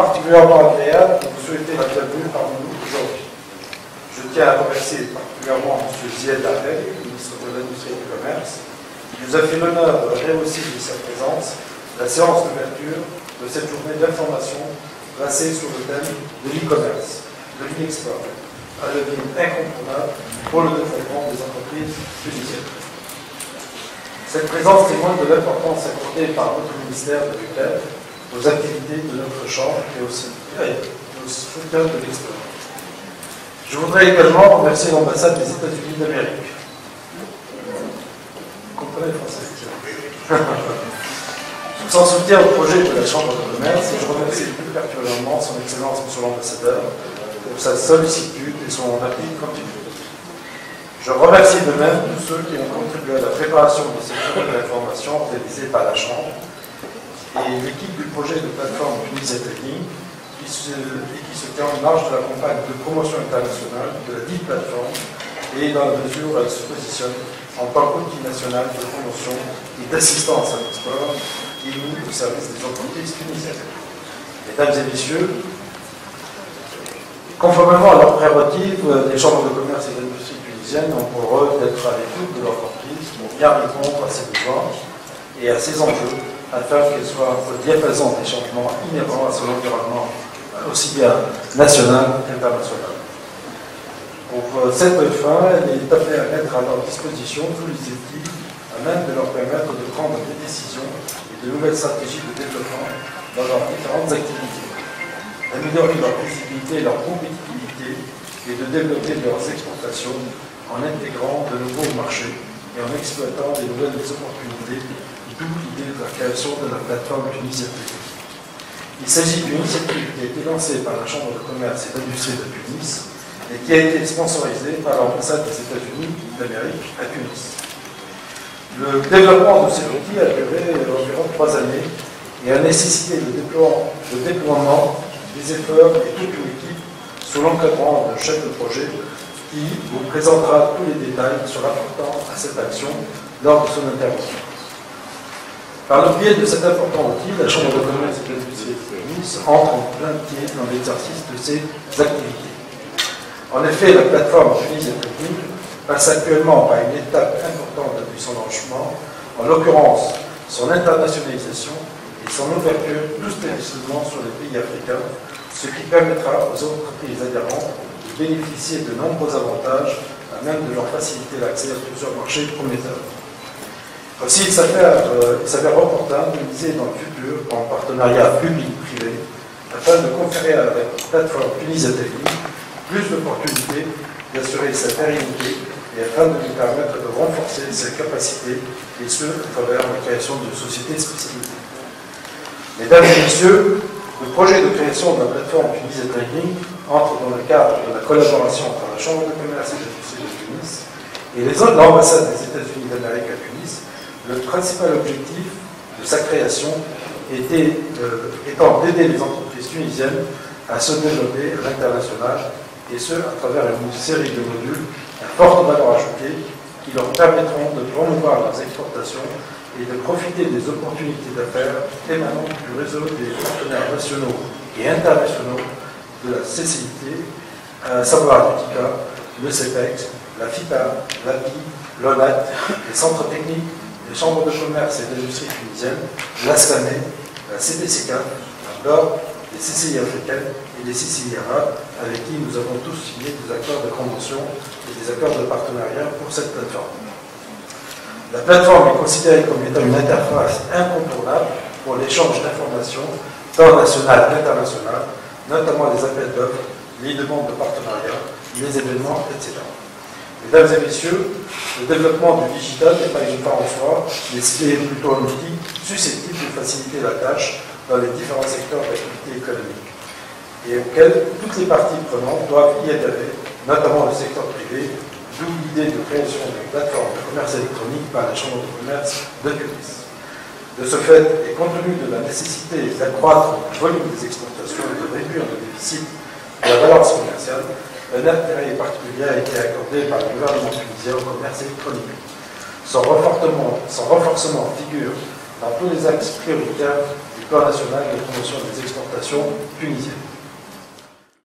particulièrement agréable de vous souhaiter la bienvenue parmi nous aujourd'hui. Je tiens à remercier particulièrement M. Zied Arel, ministre de l'Industrie et du Commerce, qui nous a fait l'honneur de rehausser de sa présence la séance d'ouverture de cette journée d'information placée sur le thème de l'e-commerce, de l'e-export, un levier incontournable pour le développement des entreprises tunisiennes. Cette présence témoigne de l'importance accordée par votre ministère de tutelle aux activités de notre chambre et au soutien de l'export. Je voudrais également remercier l'ambassade des États-Unis d'Amérique. Vous comprenez français Son soutien au projet de la Chambre de commerce, je remercie plus particulièrement son Excellence, Monsieur l'Ambassadeur, pour sa sollicitude et son appui continu. Je remercie de même tous ceux qui ont contribué à la préparation de cette journée d'information réalisée par la Chambre et l'équipe du projet de plateforme Tunisia Technique qui se, qui se tient en marge de la campagne de promotion internationale de la dite plateforme et dans la mesure où elle se positionne en tant qu'outil national de promotion et d'assistance à l'export qui est au service des entreprises tunisiennes. Mesdames et messieurs, conformément à leur prérogative, les chambres de commerce et d'industrie ont pour rôle d'être à l'écoute de l'entreprise pour bien répondre à ses besoins et à ses enjeux, afin qu'elle soit au des changements inhérents à son environnement, aussi bien national qu'international. Pour cette fin, elle est appelée à mettre à leur disposition tous les outils à même de leur permettre de prendre des décisions et de nouvelles stratégies de développement dans leurs différentes activités, d'améliorer leur visibilité et leur compétitivité et de développer leurs exportations en intégrant de nouveaux marchés et en exploitant des nouvelles opportunités, d'où l'idée de la création de la plateforme Tunisia Il s'agit d'une initiative qui a été lancée par la Chambre de commerce et d'industrie de Tunis et qui a été sponsorisée par l'ambassade des États-Unis d'Amérique à Tunis. Le développement de ces outils a duré environ trois années et a nécessité le déploiement, le déploiement des efforts et toute une équipe sous l'encadrement d'un chef de projet qui vous présentera tous les détails sur l'importance à cette action lors de son intervention. Par le biais de cet important outil, la Chambre de commerce et d'industrie de Nice entre en plein pied dans l'exercice de ses activités. En effet, la plateforme Tunis et Technique passe actuellement par une étape importante depuis son lancement, en l'occurrence son internationalisation et son ouverture tout spécifiquement sur les pays africains, ce qui permettra aux entreprises adhérentes bénéficier de nombreux avantages, à même de leur faciliter l'accès à plusieurs marchés prometteurs. Aussi, il s'avère euh, de miser dans le futur en partenariat public-privé afin de conférer à la plateforme Tunisia Technique plus d'opportunités d'assurer sa pérennité et afin de lui permettre de renforcer ses capacités, et ce, à travers la création de sociétés spécialisées. Mesdames et messieurs, le projet de création de la plateforme Tunisia Trading entre dans le cadre de la collaboration entre la Chambre de commerce et de Tunis et les autres l'ambassade des États-Unis d'Amérique à Tunis. Le principal objectif de sa création était, euh, étant d'aider les entreprises tunisiennes à se développer à l'international et ce, à travers une série de modules à forte valeur ajoutée qui leur permettront de promouvoir leurs exportations et de profiter des opportunités d'affaires émanant du réseau des partenaires nationaux et internationaux de la CCIT, à savoir l'UTICA, le CEPEX, la FIPA, l'API, l'ONAT, les centres techniques, les chambres de commerce et d'industrie tunisiennes, l'ASCANE, la CDCK, la BLOR, les CCI africaines et les CCI arabes, avec qui nous avons tous signé des accords de convention et des accords de partenariat pour cette plateforme. La plateforme est considérée comme étant une interface incontournable pour l'échange d'informations, tant nationales qu'internationales, notamment les appels d'offres, les demandes de partenariat, les événements, etc. Mesdames et messieurs, le développement du digital n'est pas une fin en soi, mais c'est plutôt un outil susceptible de faciliter la tâche dans les différents secteurs d'activité économique et auquel toutes les parties prenantes doivent y adhérer, notamment le secteur privé, d'où l'idée de création d'une plateforme de commerce électronique par la Chambre de commerce de Tunis. De ce fait, et compte tenu de la nécessité d'accroître le volume des exportations et de réduire le déficit de la balance commerciale, un intérêt particulier a été accordé par le gouvernement tunisien au commerce électronique. Son renforcement, son figure dans tous les axes prioritaires du plan national de promotion des exportations tunisiennes.